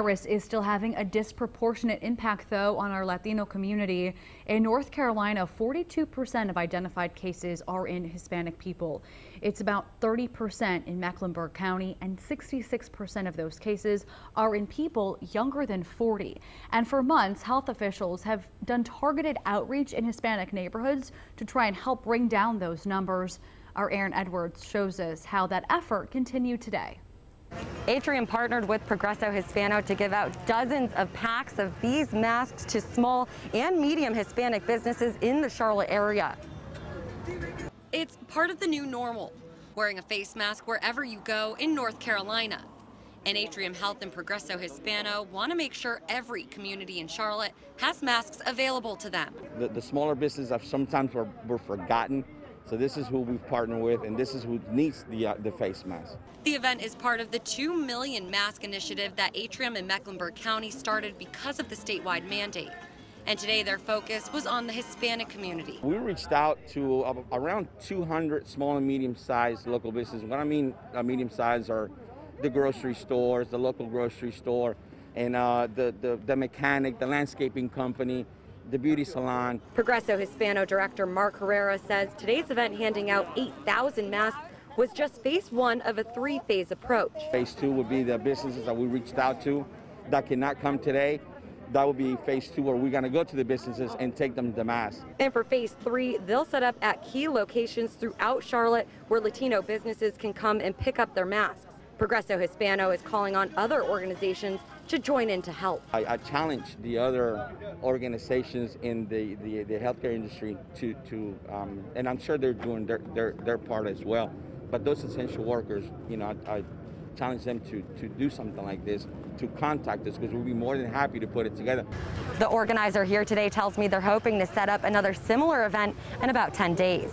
Coronavirus is still having a disproportionate impact, though, on our Latino community. In North Carolina, 42% of identified cases are in Hispanic people. It's about 30% in Mecklenburg County, and 66% of those cases are in people younger than 40. And for months, health officials have done targeted outreach in Hispanic neighborhoods to try and help bring down those numbers. Our Aaron Edwards shows us how that effort continued today. Atrium partnered with Progreso Hispano to give out dozens of packs of these masks to small and medium Hispanic businesses in the Charlotte area. It's part of the new normal, wearing a face mask wherever you go in North Carolina. And Atrium Health and Progreso Hispano want to make sure every community in Charlotte has masks available to them. The, the smaller businesses sometimes were, were forgotten so this is who we've partnered with, and this is who needs the, uh, the face mask. The event is part of the 2 million mask initiative that Atrium and Mecklenburg County started because of the statewide mandate. And today their focus was on the Hispanic community. We reached out to uh, around 200 small and medium-sized local businesses. What I mean uh, medium-sized are the grocery stores, the local grocery store, and uh, the, the, the mechanic, the landscaping company, the beauty salon. Progreso Hispano director Mark Herrera says today's event handing out 8,000 masks was just phase one of a three-phase approach. Phase two would be the businesses that we reached out to that cannot come today. That would be phase two where we're going to go to the businesses and take them the masks. And for phase three, they'll set up at key locations throughout Charlotte where Latino businesses can come and pick up their masks. Progreso Hispano is calling on other organizations to join in to help. I, I challenge the other organizations in the, the, the healthcare industry to, to um, and I'm sure they're doing their, their, their part as well, but those essential workers, you know, I, I challenge them to, to do something like this, to contact us, because we'll be more than happy to put it together. The organizer here today tells me they're hoping to set up another similar event in about 10 days.